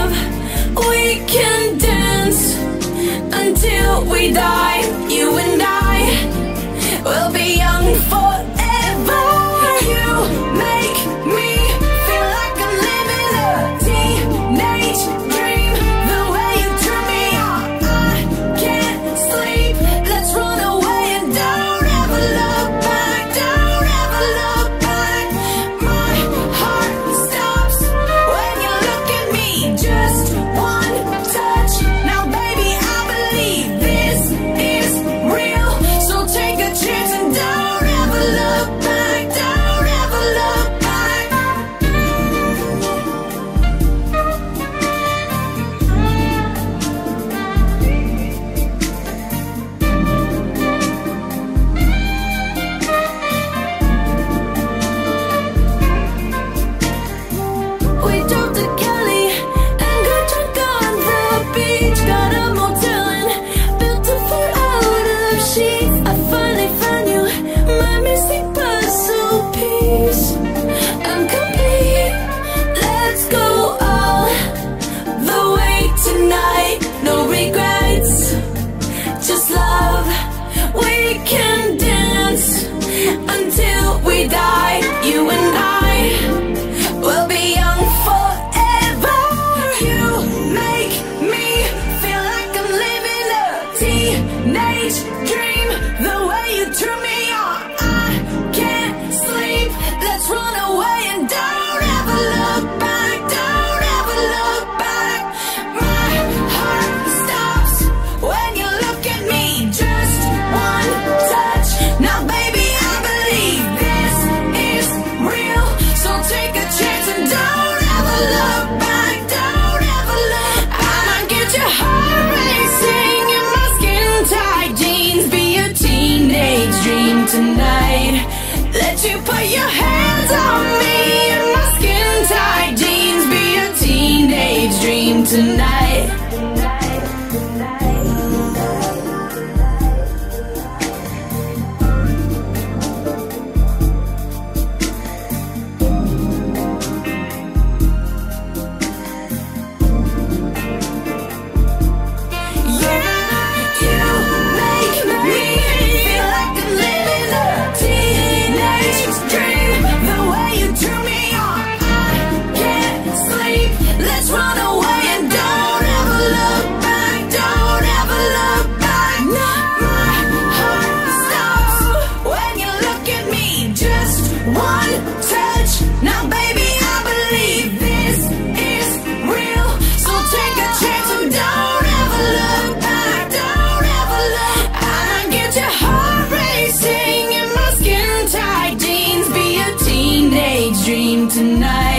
love, we can dance until we die. tonight. Let you put your hands on me in my skin tight. Jeans Be a teenage dream tonight. tonight.